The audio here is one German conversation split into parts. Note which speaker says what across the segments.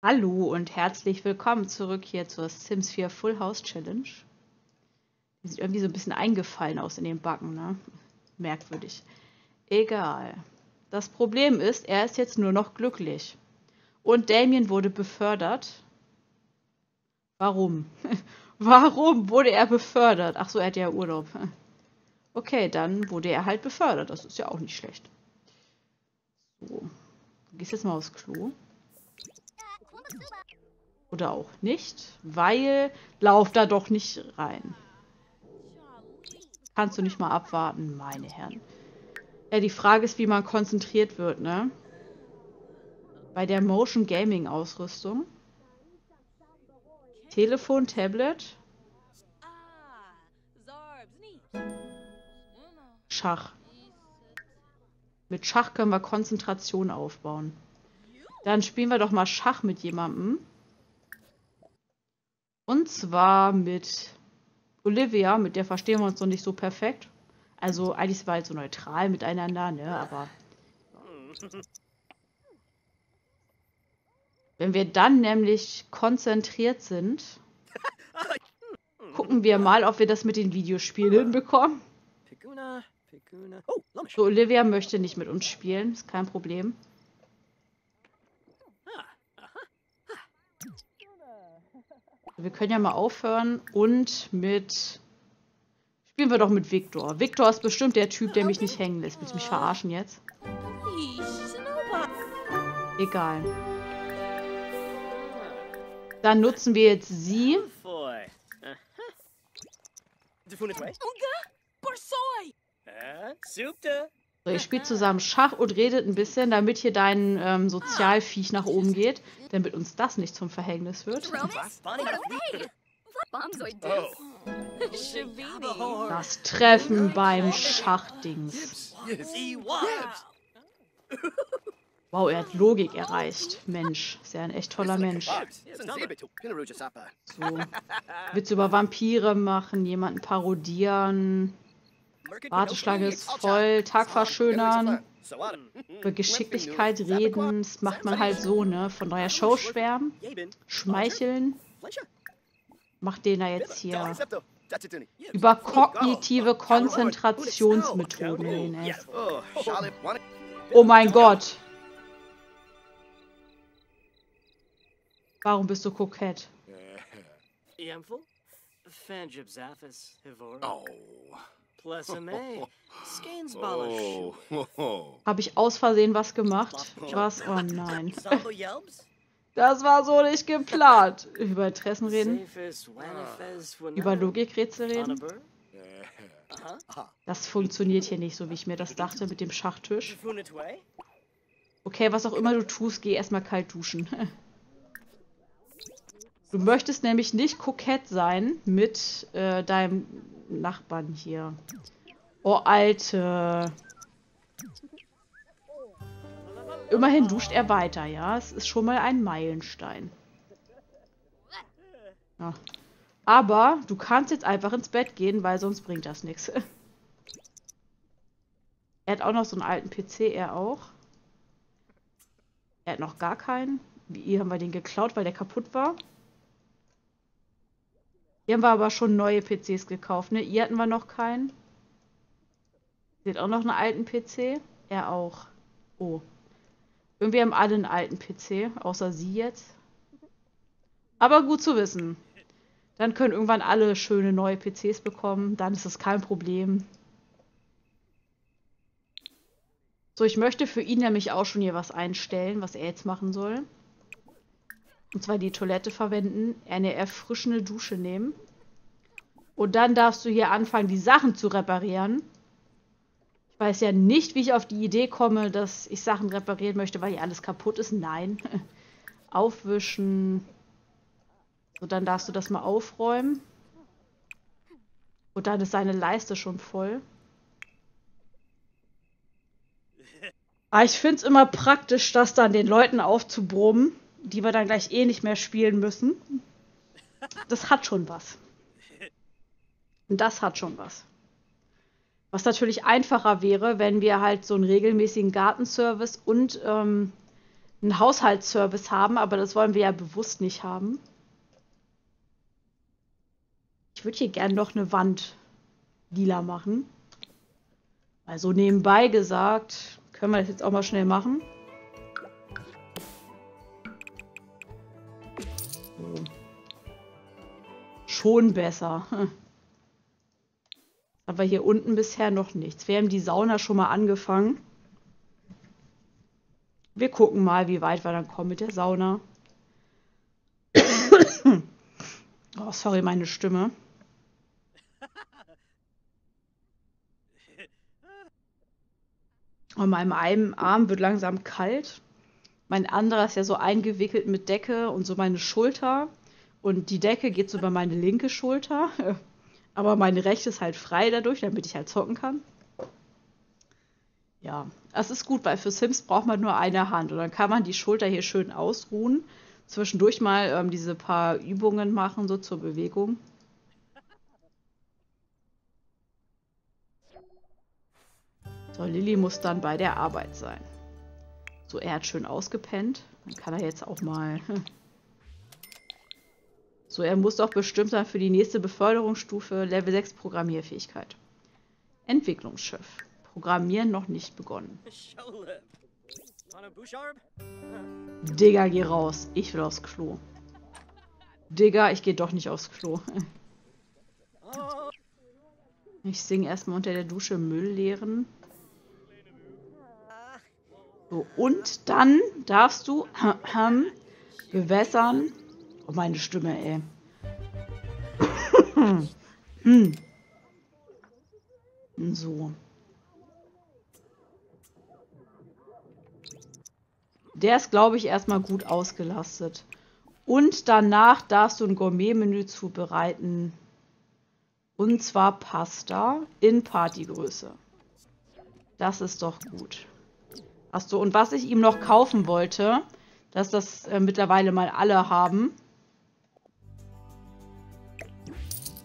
Speaker 1: Hallo und herzlich willkommen zurück hier zur Sims 4 Full House Challenge. Die sieht irgendwie so ein bisschen eingefallen aus in den Backen, ne? Merkwürdig. Egal. Das Problem ist, er ist jetzt nur noch glücklich. Und Damien wurde befördert. Warum? Warum wurde er befördert? Ach so, er hat ja Urlaub. Okay, dann wurde er halt befördert. Das ist ja auch nicht schlecht. So. Du gehst jetzt mal aufs Klo. Oder auch nicht, weil lauf da doch nicht rein. Kannst du nicht mal abwarten, meine Herren. Ja, die Frage ist, wie man konzentriert wird, ne? Bei der Motion Gaming Ausrüstung. Telefon, Tablet. Schach. Mit Schach können wir Konzentration aufbauen. Dann spielen wir doch mal Schach mit jemandem. Und zwar mit Olivia, mit der verstehen wir uns noch nicht so perfekt. Also eigentlich war halt so neutral miteinander, ne, aber... Wenn wir dann nämlich konzentriert sind, gucken wir mal, ob wir das mit den Videospielen hinbekommen. So, Olivia möchte nicht mit uns spielen, ist kein Problem. Wir können ja mal aufhören und mit... Spielen wir doch mit Victor. Victor ist bestimmt der Typ, der mich nicht hängen lässt. Willst du mich verarschen jetzt? Egal. Dann nutzen wir jetzt sie. So, ihr spielt zusammen Schach und redet ein bisschen, damit hier dein ähm, Sozialviech nach oben geht, damit uns das nicht zum Verhängnis wird. Das Treffen beim Schachdings. Wow, er hat Logik erreicht. Mensch, ist ja ein echt toller Mensch. So. Witze über Vampire machen, jemanden parodieren. Warteschlange ist voll, Tag verschönern, über Geschicklichkeit reden, das macht man halt so, ne? Von neuer Show schwärmen, schmeicheln, macht den da jetzt hier über kognitive Konzentrationsmethoden reden, Oh mein Gott. Warum bist du kokett? Oh. Habe ich aus Versehen was gemacht? Was? Oh nein. Das war so nicht geplant. Über Interessen reden. Über Logikrätsel reden. Das funktioniert hier nicht so, wie ich mir das dachte mit dem Schachtisch. Okay, was auch immer du tust, geh erstmal kalt duschen. Du möchtest nämlich nicht kokett sein mit äh, deinem Nachbarn hier. Oh, Alte. Immerhin duscht er weiter, ja. Es ist schon mal ein Meilenstein. Ja. Aber du kannst jetzt einfach ins Bett gehen, weil sonst bringt das nichts. Er hat auch noch so einen alten PC, er auch. Er hat noch gar keinen. Wie haben wir den geklaut, weil der kaputt war? Hier haben wir aber schon neue PCs gekauft, ne? Ihr hatten wir noch keinen. Sie hat auch noch einen alten PC. Er auch. Oh. Irgendwie haben alle einen alten PC, außer sie jetzt. Aber gut zu wissen. Dann können irgendwann alle schöne neue PCs bekommen. Dann ist es kein Problem. So, ich möchte für ihn nämlich auch schon hier was einstellen, was er jetzt machen soll. Und zwar die Toilette verwenden, eine erfrischende Dusche nehmen. Und dann darfst du hier anfangen, die Sachen zu reparieren. Ich weiß ja nicht, wie ich auf die Idee komme, dass ich Sachen reparieren möchte, weil hier alles kaputt ist. Nein. Aufwischen. Und dann darfst du das mal aufräumen. Und dann ist seine Leiste schon voll. Aber ich finde es immer praktisch, das dann den Leuten aufzubrummen die wir dann gleich eh nicht mehr spielen müssen. Das hat schon was. Und das hat schon was. Was natürlich einfacher wäre, wenn wir halt so einen regelmäßigen Gartenservice und ähm, einen Haushaltsservice haben, aber das wollen wir ja bewusst nicht haben. Ich würde hier gerne noch eine Wand lila machen. Also nebenbei gesagt, können wir das jetzt auch mal schnell machen. Schon besser. Hm. Aber hier unten bisher noch nichts. Wir haben die Sauna schon mal angefangen. Wir gucken mal, wie weit wir dann kommen mit der Sauna. oh, sorry, meine Stimme. Und meinem einen Arm wird langsam kalt. Mein anderer ist ja so eingewickelt mit Decke und so meine Schulter. Und die Decke geht so über meine linke Schulter. Aber meine rechte ist halt frei dadurch, damit ich halt zocken kann. Ja, das ist gut, weil für Sims braucht man nur eine Hand. Und dann kann man die Schulter hier schön ausruhen. Zwischendurch mal ähm, diese paar Übungen machen, so zur Bewegung. So, Lilly muss dann bei der Arbeit sein. So, er hat schön ausgepennt. Dann kann er jetzt auch mal... So, er muss doch bestimmt dann für die nächste Beförderungsstufe Level 6 Programmierfähigkeit. Entwicklungsschiff. Programmieren noch nicht begonnen. Digga, geh raus. Ich will aufs Klo. Digga, ich gehe doch nicht aufs Klo. Ich singe erstmal unter der Dusche Müll leeren. So, und dann darfst du bewässern. Oh, meine Stimme, ey. hm. So. Der ist, glaube ich, erstmal gut ausgelastet. Und danach darfst du ein Gourmet-Menü zubereiten. Und zwar Pasta in Partygröße. Das ist doch gut. Achso, und was ich ihm noch kaufen wollte, dass das äh, mittlerweile mal alle haben,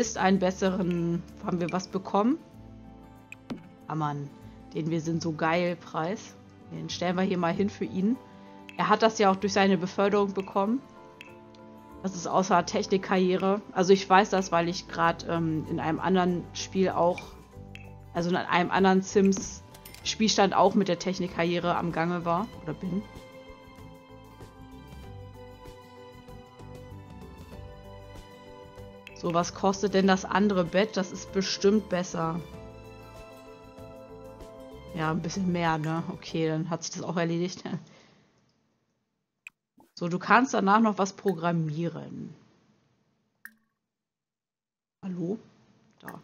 Speaker 1: ist einen besseren, haben wir was bekommen? Ah den wir sind so geil Preis. Den stellen wir hier mal hin für ihn. Er hat das ja auch durch seine Beförderung bekommen. Das ist außer Technikkarriere. Also ich weiß das, weil ich gerade ähm, in einem anderen Spiel auch, also in einem anderen Sims Spielstand auch mit der Technikkarriere am Gange war oder bin. So, was kostet denn das andere Bett? Das ist bestimmt besser. Ja, ein bisschen mehr, ne? Okay, dann hat sich das auch erledigt. So, du kannst danach noch was programmieren. Hallo? Da.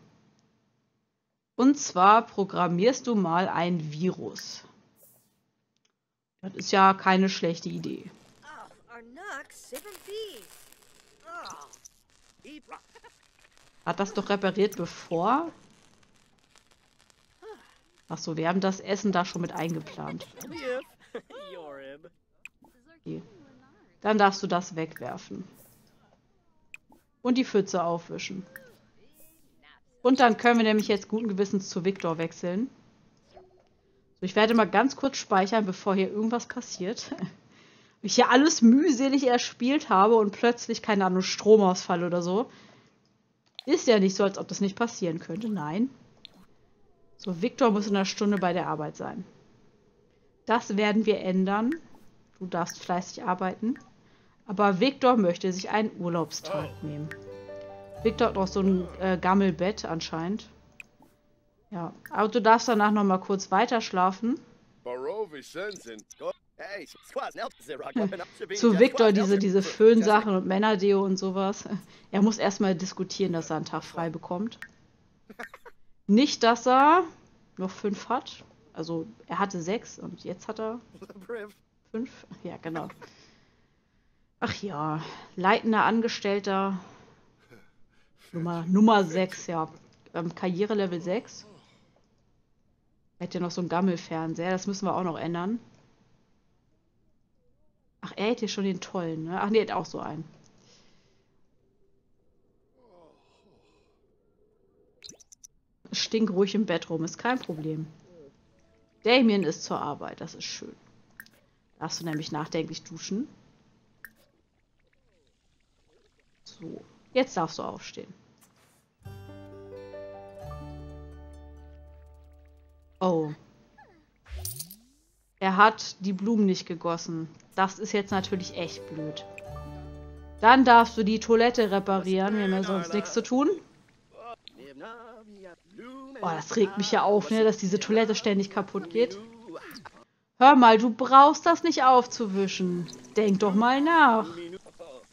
Speaker 1: Und zwar programmierst du mal ein Virus. Das ist ja keine schlechte Idee. Hat das doch repariert bevor? Achso, wir haben das Essen da schon mit eingeplant. Okay. Dann darfst du das wegwerfen. Und die Pfütze aufwischen. Und dann können wir nämlich jetzt guten Gewissens zu Victor wechseln. So, ich werde mal ganz kurz speichern, bevor hier irgendwas passiert. ich hier alles mühselig erspielt habe und plötzlich, keine Ahnung, Stromausfall oder so. Ist ja nicht so, als ob das nicht passieren könnte. Nein. So, Victor muss in einer Stunde bei der Arbeit sein. Das werden wir ändern. Du darfst fleißig arbeiten. Aber Victor möchte sich einen Urlaubstag nehmen. Victor hat noch so ein äh, Gammelbett anscheinend. Ja, aber du darfst danach noch mal kurz weiter schlafen. Zu Victor diese, diese Föhnsachen und Männerdeo und sowas. Er muss erstmal diskutieren, dass er einen Tag frei bekommt. Nicht, dass er noch fünf hat. Also er hatte sechs und jetzt hat er fünf. Ja, genau. Ach ja, leitender Angestellter Nummer, Nummer 6, ja. Ähm, Karriere Level 6. Er hat ja noch so einen Gammelfernseher, das müssen wir auch noch ändern. Ach, er hätte schon den tollen, ne? Ach, nee, hat auch so einen. Stinkruhig im Bett rum, ist kein Problem. Damien ist zur Arbeit, das ist schön. Darfst du nämlich nachdenklich duschen. So, jetzt darfst du aufstehen. Oh. Er hat die Blumen nicht gegossen. Das ist jetzt natürlich echt blöd. Dann darfst du die Toilette reparieren. Wir haben ja sonst nichts zu tun. Oh, das regt mich ja auf, ne, dass diese Toilette ständig kaputt geht. Hör mal, du brauchst das nicht aufzuwischen. Denk doch mal nach.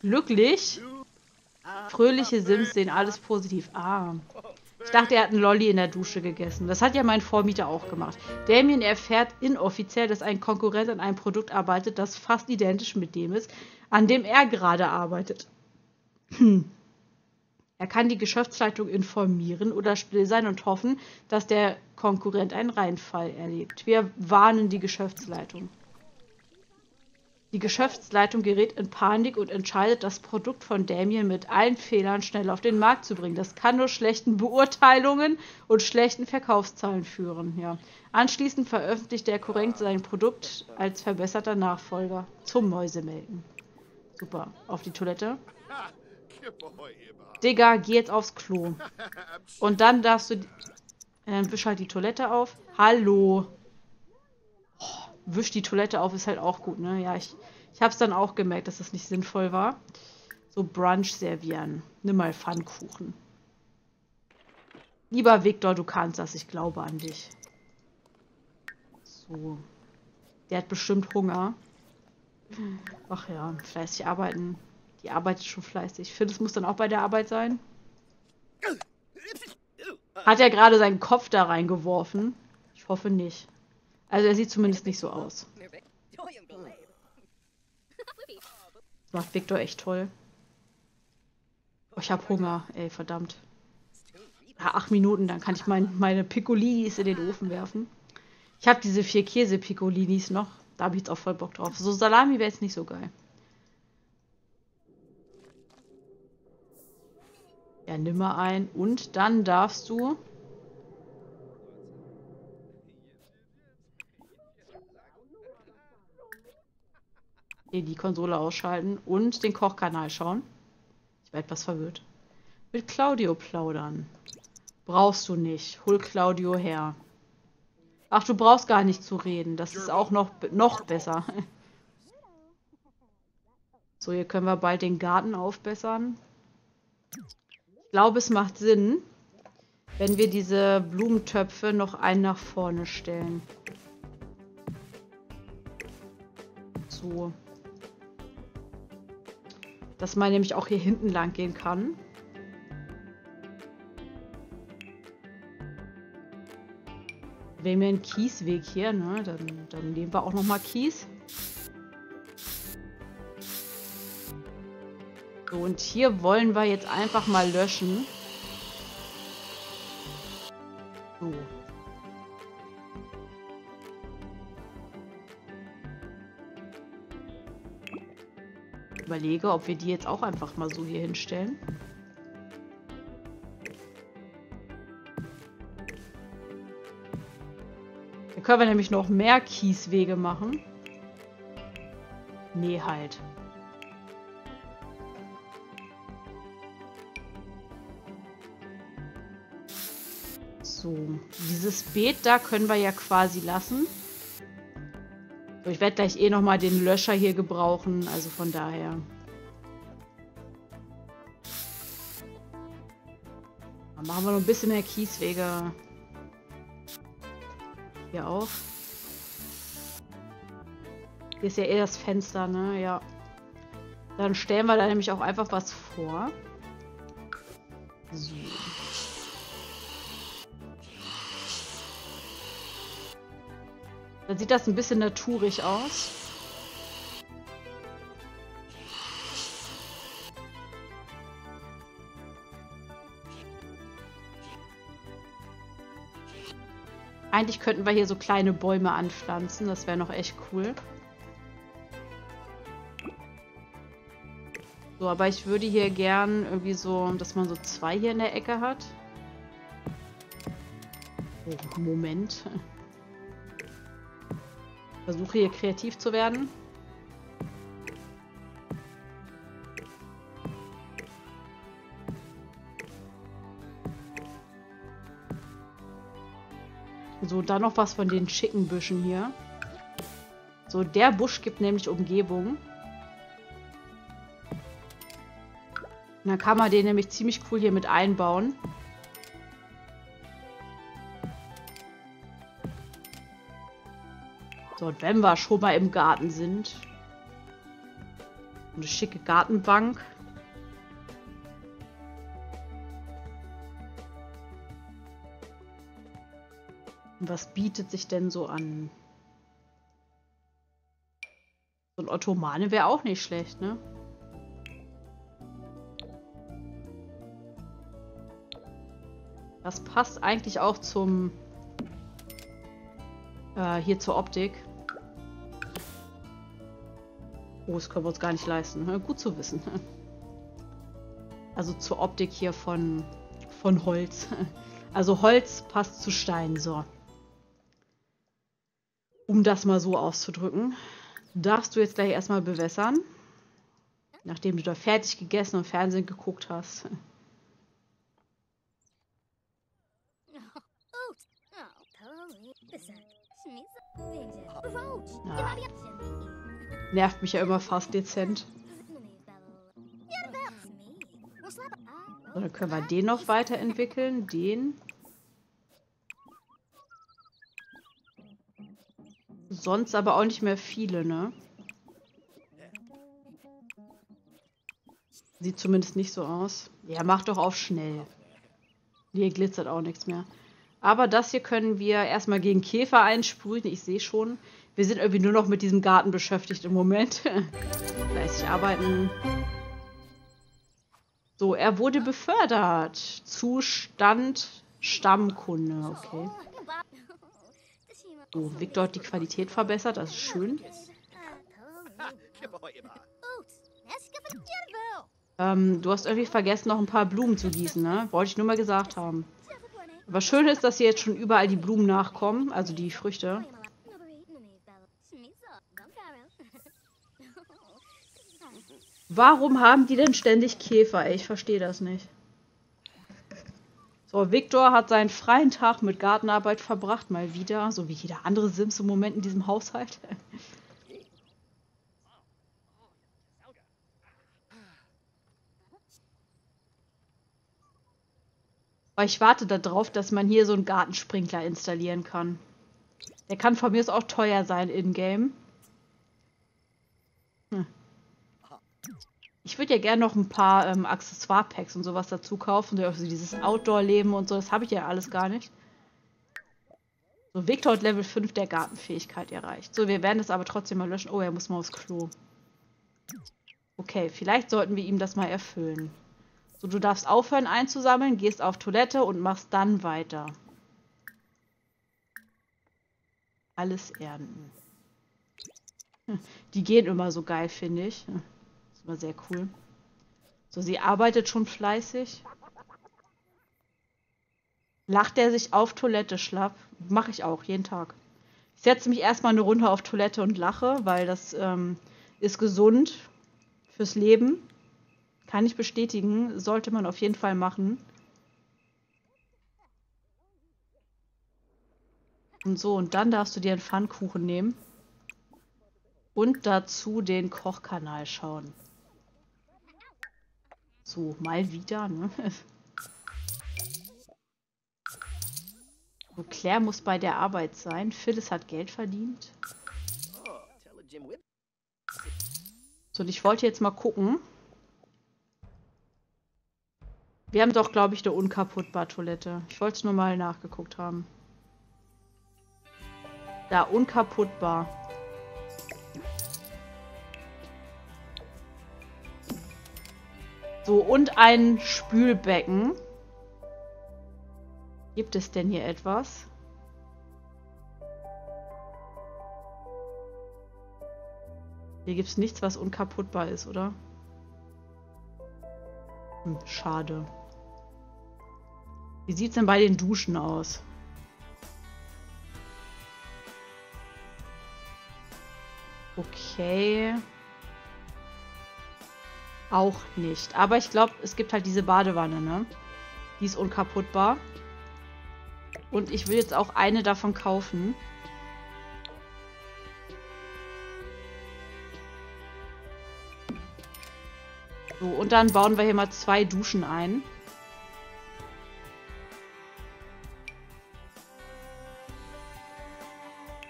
Speaker 1: Glücklich? Fröhliche Sims sehen alles positiv. Ah. Ich dachte, er hat einen Lolli in der Dusche gegessen. Das hat ja mein Vormieter auch gemacht. Damien erfährt inoffiziell, dass ein Konkurrent an einem Produkt arbeitet, das fast identisch mit dem ist, an dem er gerade arbeitet. Hm. Er kann die Geschäftsleitung informieren oder still sein und hoffen, dass der Konkurrent einen Reinfall erlebt. Wir warnen die Geschäftsleitung. Die Geschäftsleitung gerät in Panik und entscheidet, das Produkt von Damien mit allen Fehlern schnell auf den Markt zu bringen. Das kann nur schlechten Beurteilungen und schlechten Verkaufszahlen führen. Ja. Anschließend veröffentlicht der Korrekt sein Produkt als verbesserter Nachfolger zum Mäusemelken. Super. Auf die Toilette. Digga, geh jetzt aufs Klo. Und dann darfst du... Dann äh, wisch halt die Toilette auf. Hallo. Wisch die Toilette auf ist halt auch gut, ne? Ja, ich, ich hab's dann auch gemerkt, dass das nicht sinnvoll war. So Brunch servieren. Nimm mal Pfannkuchen. Lieber Victor, du kannst das. Ich glaube an dich. So. Der hat bestimmt Hunger. Ach ja, fleißig arbeiten. Die arbeitet schon fleißig. Finde, es muss dann auch bei der Arbeit sein. Hat er gerade seinen Kopf da reingeworfen? Ich hoffe nicht. Also er sieht zumindest nicht so aus. Macht Victor echt toll. Oh, ich habe Hunger, ey, verdammt. Ja, acht Minuten, dann kann ich mein, meine Piccolinis in den Ofen werfen. Ich habe diese vier Käse-Piccolinis noch. Da habe ich jetzt auch voll Bock drauf. So Salami wäre jetzt nicht so geil. Ja, nimm mal ein. Und dann darfst du... die Konsole ausschalten und den Kochkanal schauen. Ich werde etwas verwirrt. Mit Claudio plaudern. Brauchst du nicht. Hol Claudio her. Ach, du brauchst gar nicht zu reden. Das ist auch noch, noch besser. So, hier können wir bald den Garten aufbessern. Ich glaube, es macht Sinn, wenn wir diese Blumentöpfe noch einen nach vorne stellen. So. Dass man nämlich auch hier hinten lang gehen kann. wählen wir einen Kiesweg hier, ne? Dann, dann nehmen wir auch nochmal Kies. So, und hier wollen wir jetzt einfach mal löschen. So. Überlege, ob wir die jetzt auch einfach mal so hier hinstellen. können wir nämlich noch mehr Kieswege machen. Nee, halt. So, dieses Beet da können wir ja quasi lassen. So, ich werde gleich eh nochmal den Löscher hier gebrauchen, also von daher. Dann machen wir noch ein bisschen mehr Kieswege. Hier auch. Hier ist ja eh das Fenster, ne? Ja. Dann stellen wir da nämlich auch einfach was vor. So. Dann sieht das ein bisschen naturig aus. Eigentlich könnten wir hier so kleine Bäume anpflanzen. Das wäre noch echt cool. So, aber ich würde hier gern irgendwie so, dass man so zwei hier in der Ecke hat. Oh, Moment. Versuche hier kreativ zu werden. So, dann noch was von den schicken Büschen hier. So, der Busch gibt nämlich Umgebung. Und dann kann man den nämlich ziemlich cool hier mit einbauen. So, und wenn wir schon mal im Garten sind. Eine schicke Gartenbank. Und was bietet sich denn so an? So ein Ottomane wäre auch nicht schlecht, ne? Das passt eigentlich auch zum... Äh, hier zur Optik. Oh, das können wir uns gar nicht leisten. Gut zu wissen. Also zur Optik hier von, von Holz. Also Holz passt zu Stein, so. Um das mal so auszudrücken. Darfst du jetzt gleich erstmal bewässern. Nachdem du da fertig gegessen und Fernsehen geguckt hast. Ja. Nervt mich ja immer fast dezent. So, dann können wir den noch weiterentwickeln. Den. Sonst aber auch nicht mehr viele, ne? Sieht zumindest nicht so aus. Ja, mach doch auf schnell. Hier glitzert auch nichts mehr. Aber das hier können wir erstmal gegen Käfer einsprühen. Ich sehe schon. Wir sind irgendwie nur noch mit diesem Garten beschäftigt im Moment. Fleißig arbeiten. So, er wurde befördert. Zustand Stammkunde. Okay. So, Victor hat die Qualität verbessert. Das ist schön. Ähm, du hast irgendwie vergessen, noch ein paar Blumen zu gießen, ne? Wollte ich nur mal gesagt haben. Aber schön ist, dass hier jetzt schon überall die Blumen nachkommen, also die Früchte. Warum haben die denn ständig Käfer? Ich verstehe das nicht. So, Victor hat seinen freien Tag mit Gartenarbeit verbracht, mal wieder, so wie jeder andere Sims im Moment in diesem Haushalt. Ich warte darauf, dass man hier so einen Gartensprinkler installieren kann. Der kann von mir aus auch teuer sein in-game. Hm. Ich würde ja gerne noch ein paar ähm, Accessoire-Packs und sowas dazu kaufen. Also dieses Outdoor-Leben und so, das habe ich ja alles gar nicht. So, Victor hat Level 5 der Gartenfähigkeit erreicht. So, wir werden das aber trotzdem mal löschen. Oh, er muss mal aufs Klo. Okay, vielleicht sollten wir ihm das mal erfüllen. So, du darfst aufhören einzusammeln, gehst auf Toilette und machst dann weiter. Alles ernten. Die gehen immer so geil, finde ich. Immer sehr cool. So, sie arbeitet schon fleißig. Lacht er sich auf Toilette schlapp? Mache ich auch, jeden Tag. Ich setze mich erstmal eine Runde auf Toilette und lache, weil das ähm, ist gesund fürs Leben. Kann ich bestätigen. Sollte man auf jeden Fall machen. Und so, und dann darfst du dir einen Pfannkuchen nehmen. Und dazu den Kochkanal schauen. So, mal wieder, ne? So, Claire muss bei der Arbeit sein. Phyllis hat Geld verdient. So, und ich wollte jetzt mal gucken. Wir haben doch, glaube ich, eine unkaputtbar Toilette. Ich wollte es nur mal nachgeguckt haben. Da, unkaputtbar. So, und ein Spülbecken. Gibt es denn hier etwas? Hier gibt es nichts, was unkaputtbar ist, oder? Hm, schade. Wie sieht es denn bei den Duschen aus? Okay. Auch nicht. Aber ich glaube, es gibt halt diese Badewanne, ne? Die ist unkaputtbar. Und ich will jetzt auch eine davon kaufen. So, und dann bauen wir hier mal zwei Duschen ein.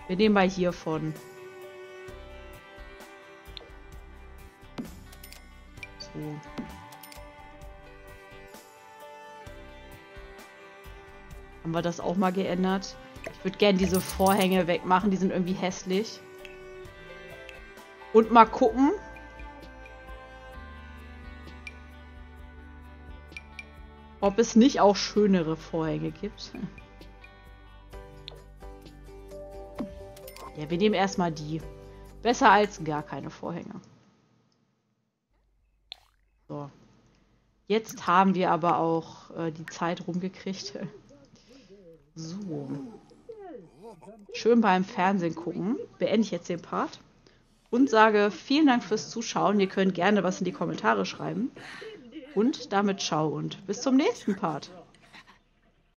Speaker 1: Wir nehmen mal hiervon. Wir das auch mal geändert? Ich würde gerne diese Vorhänge wegmachen. Die sind irgendwie hässlich. Und mal gucken. Ob es nicht auch schönere Vorhänge gibt. Ja, wir nehmen erstmal die. Besser als gar keine Vorhänge. So. Jetzt haben wir aber auch äh, die Zeit rumgekriegt. So. Schön beim Fernsehen gucken. Beende ich jetzt den Part. Und sage vielen Dank fürs Zuschauen. Ihr könnt gerne was in die Kommentare schreiben. Und damit ciao und bis zum nächsten Part.